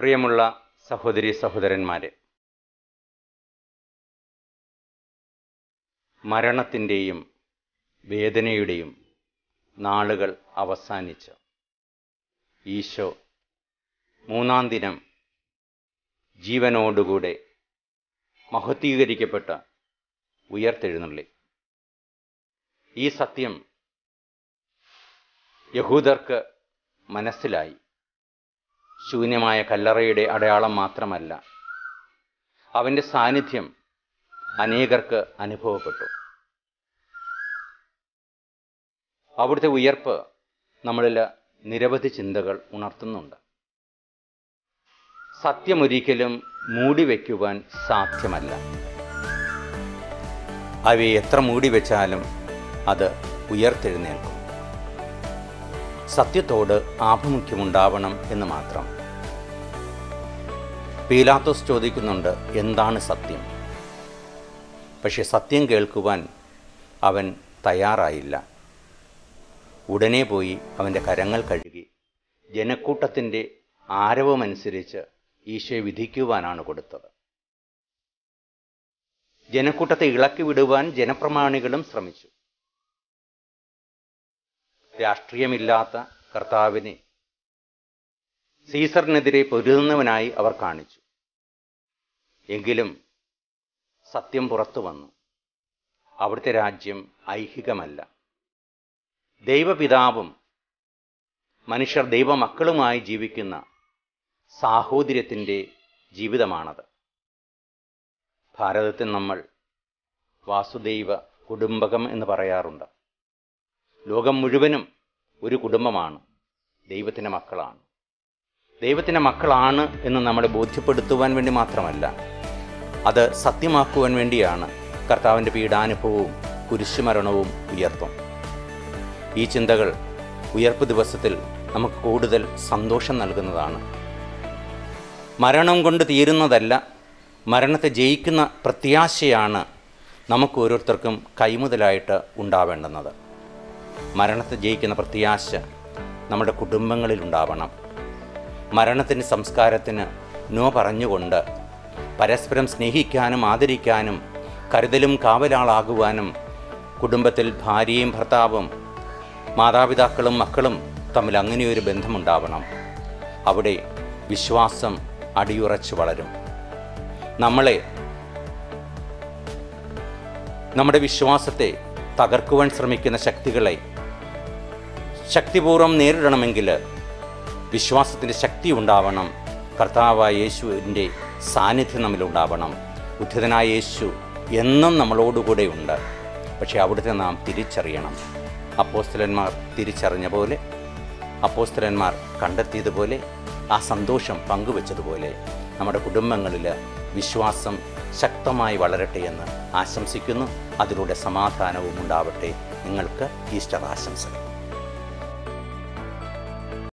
പ്രിയമുള്ള സഹോദരി സഹോദരന്മാരെ മരണത്തിന്റെയും വേദനയുടെയും നാളുകൾ അവസാനിച്ച് ഈശോ മൂന്നാം ദിനം ജീവനോടുകൂടെ മഹത്വീകരിക്കപ്പെട്ട ഉയർത്തെഴുന്നള്ളി. ഈ സത്യം യഹൂദർക്ക് മനസ്സിലായി. ശൂന്യമായ കല്ലറയുടെ അടയാളം മാത്രമല്ല അവന്റെ സാന്നിധ്യം അനേകർക്ക് അനുഭവപ്പെട്ടു. അവിടുത്തെ ഉയർപ്പ് നമ്മളിൽ നിരവധി ചിന്തകൾ ഉണർത്തുന്നുണ്ട്. സത്യമൊരിക്കലും മൂടിവെക്കുവാൻ സാധ്യമല്ല. അവയെ എത്ര മൂടിവെച്ചാലും അത് ഉയർത്തെഴുന്നേൽക്കും. സത്യത്തോട് ആഭിമുഖ്യമുണ്ടാവണം എന്ന് മാത്രം. പീലാത്തോസ് ചോദിക്കുന്നുണ്ട് എന്താണ് സത്യം? പക്ഷെ സത്യം കേൾക്കുവാൻ അവൻ തയ്യാറായില്ല. ഉടനെ പോയി അവന്റെ കരങ്ങൾ കഴുകി. ജനക്കൂട്ടത്തിന്റെ ആരവമനുസരിച്ച് ഈശോയെ വിധിക്കുവാനാണ് കൊടുത്തത്. ജനക്കൂട്ടത്തെ ഇളക്കി വിടുവാൻ ജനപ്രമാണികളും ശ്രമിച്ചു. രാഷ്ട്രീയമില്ലാത്ത കർത്താവിനെ സീസറിനെതിരെ പൊരുതുന്നവനായി അവർ കാണിച്ചു. എങ്കിലും സത്യം പുറത്തു വന്നു. അവിടുത്തെ രാജ്യം ഐഹികമല്ല. ദൈവപിതാവും മനുഷ്യർ ദൈവമക്കളുമായി ജീവിക്കുന്ന സാഹോദര്യത്തിന്റെ ജീവിതമാണത്. ഭാരതത്തിൽ നമ്മൾ വാസുദൈവ കുടുംബകം എന്ന് പറയാറുണ്ട്. ലോകം മുഴുവനും ഒരു കുടുംബമാണ്. ദൈവത്തിന്റെ മക്കളാണ്. ദൈവത്തിന്റെ മക്കളാണ് എന്ന് നമ്മളെ ബോധ്യപ്പെടുത്തുവാൻ വേണ്ടി മാത്രമല്ല അത് സത്യമാക്കുവാൻ വേണ്ടിയാണ് കർത്താവിന്റെ പീഡാനുഭവവും കുരിശുമരണവും ഉയർത്തും. ഈ ചിന്തകൾ ഉയർപ്പ് ദിവസത്തിൽ നമുക്ക് കൂടുതൽ സന്തോഷം നൽകുന്നതാണ്. മരണം കൊണ്ട് തീരുന്നതല്ല മരണത്തെ ജയിക്കുന്ന പ്രത്യാശയാണ് നമുക്ക് ഓരോരുത്തർക്കും കൈമുതലായിട്ട് ഉണ്ടാവേണ്ടുന്നത്. മരണത്തെ ജയിക്കുന്ന പ്രത്യാശ നമ്മുടെ കുടുംബങ്ങളിൽ ഉണ്ടാവണം. മരണത്തിന്റെ സംസ്കാരത്തിന് നോ പറഞ്ഞുകൊണ്ട് പരസ്പരം സ്നേഹിക്കാനും ആദരിക്കാനും കരുതലും കാവലാളാകുവാനും കുടുംബത്തിൽ ഭാര്യയും ഭർത്താവും മാതാപിതാക്കളും മക്കളും തമ്മിൽ അങ്ങനെയൊരു ബന്ധമുണ്ടാവണം. അവിടെ വിശ്വാസം അടിയുറച്ച് വളരും. നമ്മളെ നമ്മുടെ വിശ്വാസത്തെ തകർക്കുവാൻ ശ്രമിക്കുന്ന ശക്തികളെ ശക്തിപൂർവം നേരിടണമെങ്കിൽ വിശ്വാസത്തിന്റെ ശക്തി ഉണ്ടാവണം. കർത്താവായ യേശുവിന്റെ സാന്നിധ്യം നമ്മിലുണ്ടാവണം. ഉദ്ധിതനായ യേശു എന്നും നമ്മളോടുകൂടെ ഉണ്ട് പക്ഷേ അവിടുത്തെ നാം തിരിച്ചറിയണം. അപ്പോസ്തലന്മാർ തിരിച്ചറിഞ്ഞ പോലെ അപ്പോസ്തലന്മാർ കണ്ടെത്തിയതുപോലെ ആ സന്തോഷം പങ്കുവെച്ചതുപോലെ നമ്മുടെ കുടുംബങ്ങളിൽ വിശ്വാസം ശക്തമായി വളരട്ടെ എന്ന് ആശംസിക്കുന്നു. അതിലൂടെ സമാധാനവും ഉണ്ടാവട്ടെ. നിങ്ങൾക്ക് ഈസ്റ്റർ ആശംസകൾ.